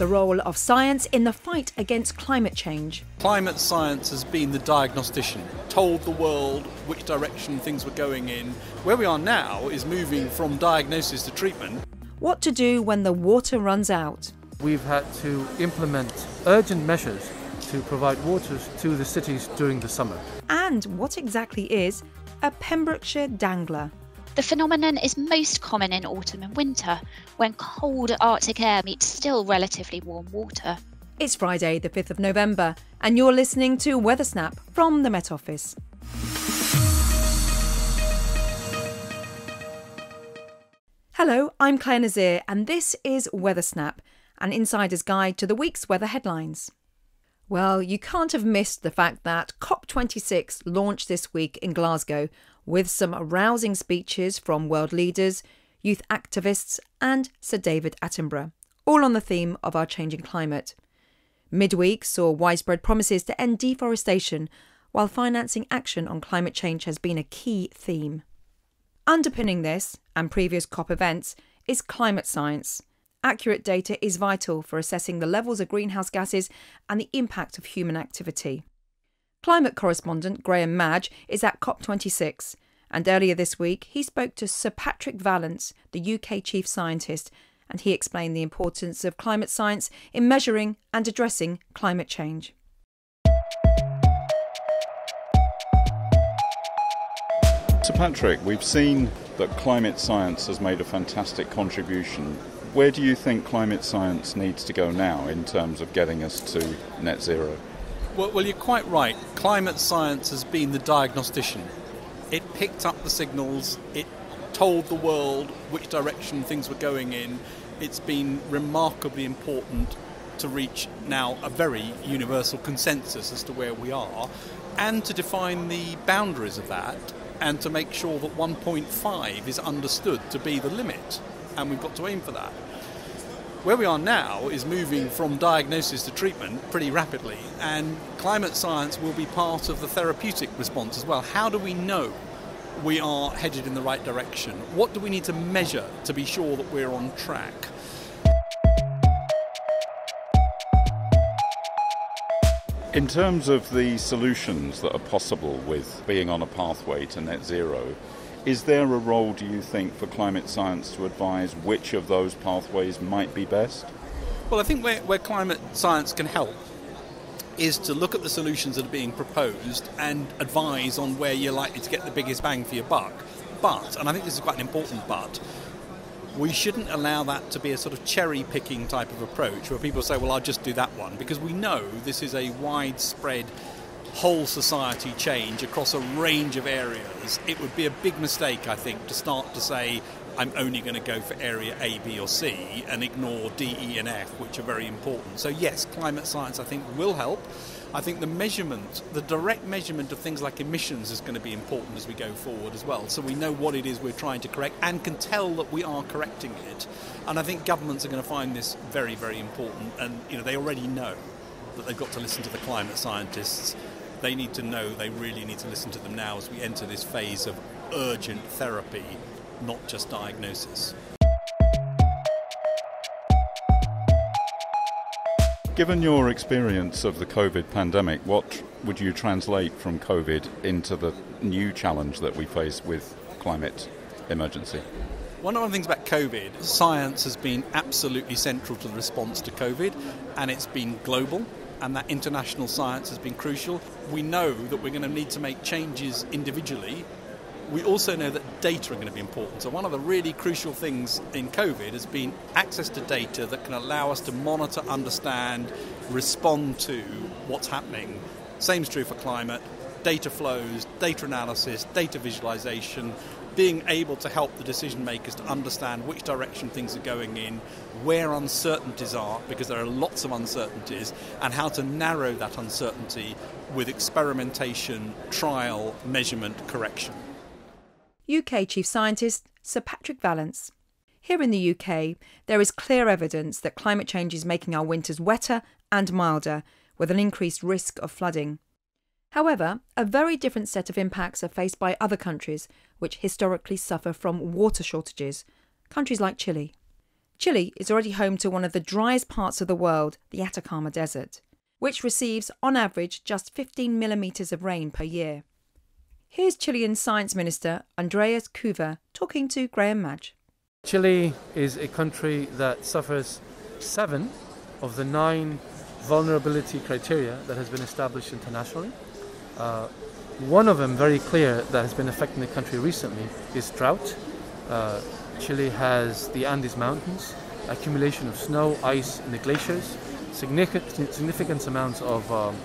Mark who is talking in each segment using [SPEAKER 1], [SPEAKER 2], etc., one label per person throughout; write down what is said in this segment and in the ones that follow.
[SPEAKER 1] the role of science in the fight against climate change.
[SPEAKER 2] Climate science has been the diagnostician, told the world which direction things were going in. Where we are now is moving from diagnosis to treatment.
[SPEAKER 1] What to do when the water runs out.
[SPEAKER 3] We've had to implement urgent measures to provide water to the cities during the summer.
[SPEAKER 1] And what exactly is a Pembrokeshire dangler?
[SPEAKER 4] The phenomenon is most common in autumn and winter, when cold Arctic air meets still relatively warm water.
[SPEAKER 1] It's Friday, the 5th of November, and you're listening to Weather Snap from the Met Office. Hello, I'm Clare Nasir, and this is Weather Snap, an insider's guide to the week's weather headlines. Well, you can't have missed the fact that COP26 launched this week in Glasgow with some rousing speeches from world leaders, youth activists, and Sir David Attenborough, all on the theme of our changing climate. Midweek saw widespread promises to end deforestation, while financing action on climate change has been a key theme. Underpinning this and previous COP events is climate science. Accurate data is vital for assessing the levels of greenhouse gases and the impact of human activity. Climate correspondent Grahame Madge is at COP26, and earlier this week he spoke to Sir Patrick Vallance, the UK chief scientist, and he explained the importance of climate science in measuring and addressing climate change.
[SPEAKER 5] Sir Patrick, we've seen that climate science has made a fantastic contribution where do you think climate science needs to go now in terms of getting us to net zero?
[SPEAKER 2] Well, well, you're quite right. Climate science has been the diagnostician. It picked up the signals, it told the world which direction things were going in. It's been remarkably important to reach now a very universal consensus as to where we are and to define the boundaries of that and to make sure that 1.5 is understood to be the limit and we've got to aim for that. Where we are now is moving from diagnosis to treatment pretty rapidly, and climate science will be part of the therapeutic response as well. How do we know we are headed in the right direction? What do we need to measure to be sure that we're on track?
[SPEAKER 5] In terms of the solutions that are possible with being on a pathway to net zero, is there a role, do you think, for climate science to advise which of those pathways might be best?
[SPEAKER 2] Well, I think where, where climate science can help is to look at the solutions that are being proposed and advise on where you're likely to get the biggest bang for your buck. But, and I think this is quite an important but, we shouldn't allow that to be a sort of cherry picking type of approach where people say, well, I'll just do that one, because we know this is a widespread whole society change across a range of areas, it would be a big mistake, I think, to start to say, I'm only going to go for area A, B, or C and ignore D, E, and F, which are very important. So, yes, climate science, I think, will help. I think the measurement, the direct measurement of things like emissions is going to be important as we go forward as well. So we know what it is we're trying to correct and can tell that we are correcting it. And I think governments are going to find this very, very important. And you know, they already know that they've got to listen to the climate scientists they need to know they really need to listen to them now as we enter this phase of urgent therapy, not just diagnosis.
[SPEAKER 5] Given your experience of the COVID pandemic, what would you translate from COVID into the new challenge that we face with climate emergency?
[SPEAKER 2] One of the things about COVID, science has been absolutely central to the response to COVID, and it's been global and that international science has been crucial. We know that we're going to need to make changes individually. We also know that data are going to be important. So, one of the really crucial things in COVID has been access to data that can allow us to monitor, understand, respond to what's happening. Same is true for climate. Data flows, data analysis, data visualization, being able to help the decision makers to understand which direction things are going in, where uncertainties are, because there are lots of uncertainties, and how to narrow that uncertainty with experimentation, trial, measurement, correction.
[SPEAKER 1] UK Chief Scientist Sir Patrick Vallance. Here in the UK, there is clear evidence that climate change is making our winters wetter and milder, with an increased risk of flooding. However, a very different set of impacts are faced by other countries which historically suffer from water shortages, countries like Chile. Chile is already home to one of the driest parts of the world, the Atacama Desert, which receives on average just 15 millimetres of rain per year. Here's Chilean Science Minister Andrés Couve talking to Grahame Madge.
[SPEAKER 3] Chile is a country that suffers seven of the nine vulnerability criteria that has been established internationally. Uh, one of them, very clear, that has been affecting the country recently is drought. Uh, Chile has the Andes Mountains, accumulation of snow, ice, in the glaciers, significant, significant amounts of, um,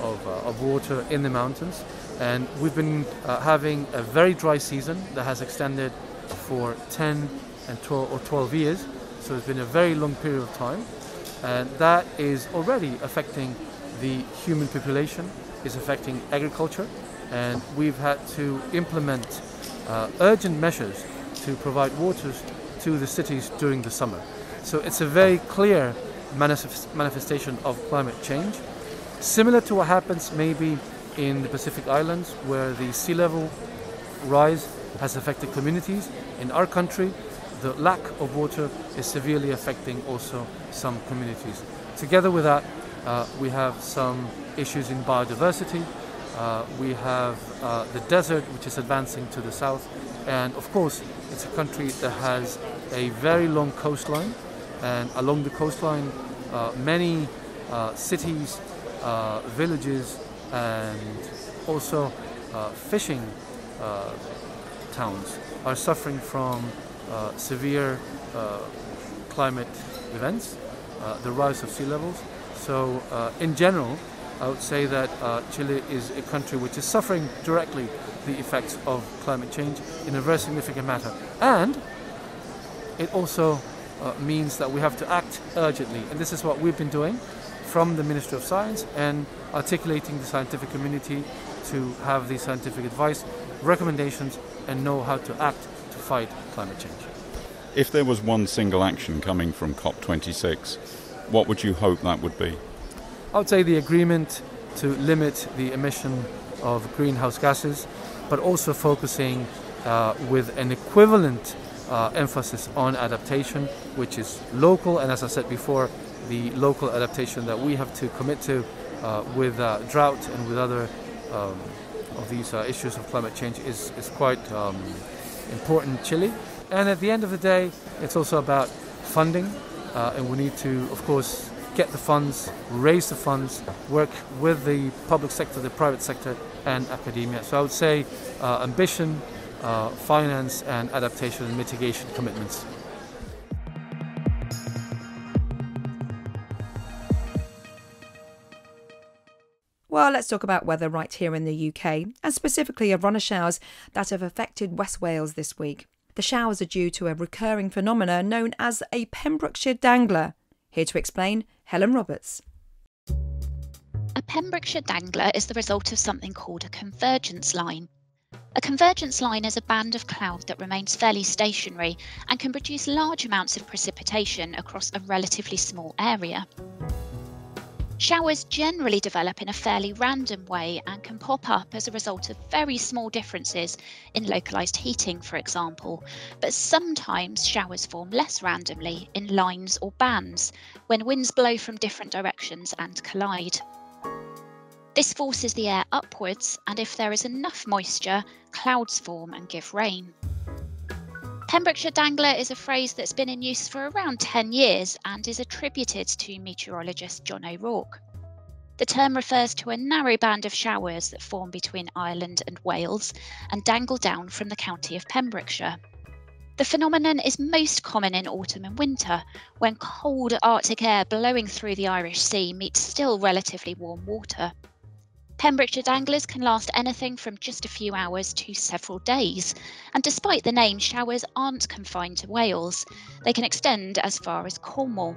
[SPEAKER 3] of, uh, of, water in the mountains. And we've been uh, having a very dry season that has extended for 10 and 12 or 12 years. So it's been a very long period of time. And that is already affecting the human population, is affecting agriculture, and we've had to implement uh, urgent measures to provide waters to the cities during the summer. So it's a very clear manifest- manifestation of climate change, similar to what happens maybe in the Pacific Islands, where the sea level rise has affected communities. In our country, the lack of water is severely affecting also some communities. Together with that, we have some issues in biodiversity, uh, we have uh, the desert, which is advancing to the south, and of course, it's a country that has a very long coastline, and along the coastline, uh, many uh, cities, uh, villages, and also uh, fishing towns are suffering from severe climate events, the rise of sea levels. So, in general, I would say that uh, Chile is a country which is suffering directly the effects of climate change in a very significant manner. And it also uh, means that we have to act urgently. And this is what we've been doing from the Ministry of Science and articulating the scientific community to have the scientific advice, recommendations, and know how to act to fight climate change.
[SPEAKER 5] If there was one single action coming from COP26, what would you hope that would be?
[SPEAKER 3] I would say the agreement to limit the emission of greenhouse gases, but also focusing uh, with an equivalent uh, emphasis on adaptation, which is local, and as I said before, the local adaptation that we have to commit to uh, with uh, drought and with other um, of these uh, issues of climate change is, is quite um, important in Chile. And at the end of the day, it's also about funding, uh, and we need to, of course, get the funds, raise the funds, work with the public sector, the private sector, and academia. So I would say uh, ambition, uh, finance, and adaptation and mitigation commitments.
[SPEAKER 1] Well, let's talk about weather right here in the UK, and specifically of showers that have affected West Wales this week. The showers are due to a recurring phenomena known as a Pembrokeshire dangler. Here to explain, Helen Roberts.
[SPEAKER 4] A Pembrokeshire dangler is the result of something called a convergence line. A convergence line is a band of cloud that remains fairly stationary and can produce large amounts of precipitation across a relatively small area. Showers generally develop in a fairly random way and can pop up as a result of very small differences in localised heating, for example, but sometimes showers form less randomly in lines or bands when winds blow from different directions and collide. This forces the air upwards, and if there is enough moisture, clouds form and give rain. Pembrokeshire Dangler is a phrase that's been in use for around 10 years and is attributed to meteorologist John O'Rourke. The term refers to a narrow band of showers that form between Ireland and Wales and dangle down from the county of Pembrokeshire. The phenomenon is most common in autumn and winter, when cold Arctic air blowing through the Irish Sea meets still relatively warm water. Pembrokeshire danglers can last anything from just a few hours to several days, and despite the name, showers aren't confined to Wales. They can extend as far as Cornwall.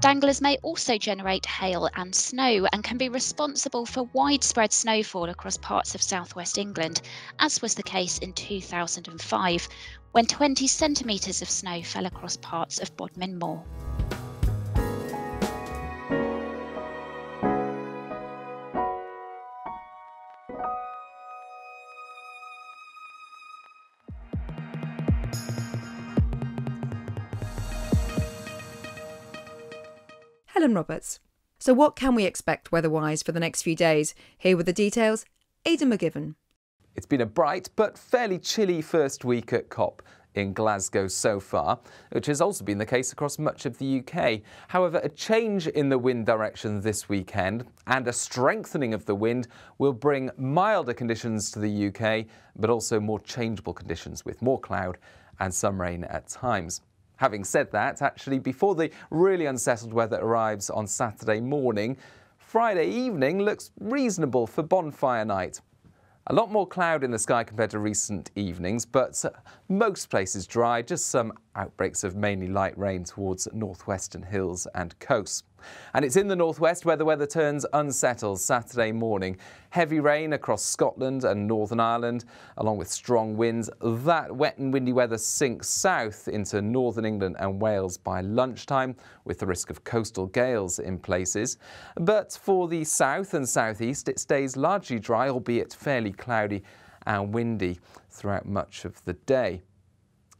[SPEAKER 4] Danglers may also generate hail and snow and can be responsible for widespread snowfall across parts of southwest England, as was the case in 2005, when 20 centimetres of snow fell across parts of Bodmin Moor.
[SPEAKER 1] Helen Roberts. So, what can we expect weather wise for the next few days? Here with the details, Aidan McGivern.
[SPEAKER 6] It's been a bright but fairly chilly first week at COP in Glasgow so far, which has also been the case across much of the UK. However, a change in the wind direction this weekend and a strengthening of the wind will bring milder conditions to the UK, but also more changeable conditions with more cloud and some rain at times. Having said that, actually, before the really unsettled weather arrives on Saturday morning, Friday evening looks reasonable for bonfire night. A lot more cloud in the sky compared to recent evenings, but uh, most places dry, just some outbreaks of mainly light rain towards northwestern hills and coasts. And it's in the northwest where the weather turns unsettled Saturday morning. Heavy rain across Scotland and Northern Ireland, along with strong winds. That wet and windy weather sinks south into northern England and Wales by lunchtime, with the risk of coastal gales in places. But for the south and southeast, it stays largely dry, albeit fairly cloudy and windy throughout much of the day.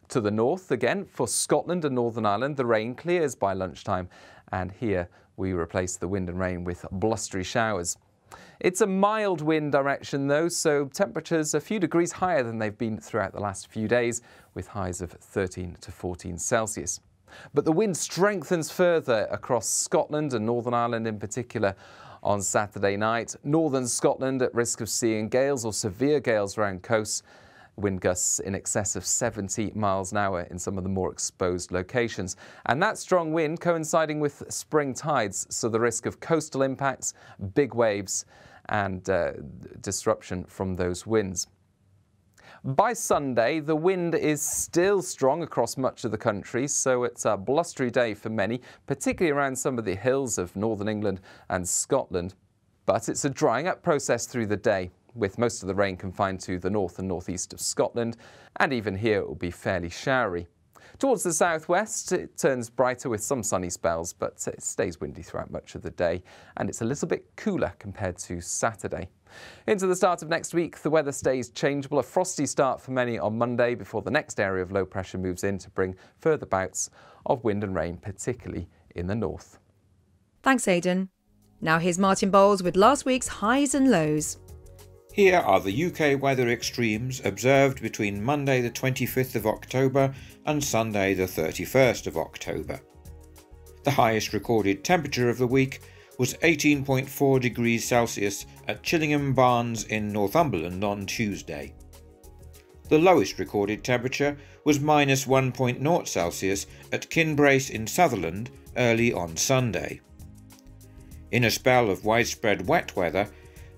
[SPEAKER 6] To the north, again, for Scotland and Northern Ireland, the rain clears by lunchtime and here we replace the wind and rain with blustery showers. It's a mild wind direction though, so temperatures a few degrees higher than they've been throughout the last few days, with highs of 13 to 14 Celsius. But the wind strengthens further across Scotland and Northern Ireland in particular on Saturday night. Northern Scotland at risk of seeing gales or severe gales around coasts wind gusts in excess of 70 miles an hour in some of the more exposed locations. And that strong wind coinciding with spring tides, so the risk of coastal impacts, big waves, and uh, disruption from those winds. By Sunday, the wind is still strong across much of the country, so it's a blustery day for many, particularly around some of the hills of northern England and Scotland. But it's a drying up process through the day with most of the rain confined to the north and northeast of Scotland, and even here it will be fairly showery. Towards the southwest, it turns brighter with some sunny spells, but it stays windy throughout much of the day, and it's a little bit cooler compared to Saturday. Into the start of next week, the weather stays changeable. A frosty start for many on Monday before the next area of low pressure moves in to bring further bouts of wind and rain, particularly in the north.
[SPEAKER 1] Thanks, Aidan. Now here's Martin Bowles with last week's highs and lows.
[SPEAKER 7] Here are the UK weather extremes observed between Monday the 25th of October and Sunday the 31st of October. The highest recorded temperature of the week was 18.4 degrees Celsius at Chillingham Barns in Northumberland on Tuesday. The lowest recorded temperature was minus 1.0 Celsius at Kinbrace in Sutherland early on Sunday. In a spell of widespread wet weather,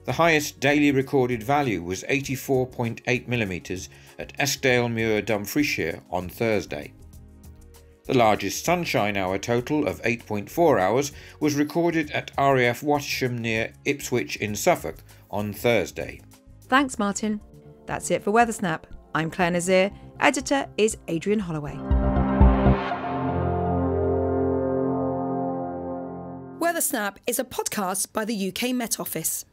[SPEAKER 7] the highest daily recorded value was 84.8mm at Eskdalemuir, Dumfriesshire on Thursday. The largest sunshine hour total of 8.4 hours was recorded at RAF Wattisham near Ipswich in Suffolk on Thursday.
[SPEAKER 1] Thanks, Martin. That's it for Weathersnap. I'm Clare Nasir. Editor is Adrian Holloway. Weathersnap is a podcast by the UK Met Office.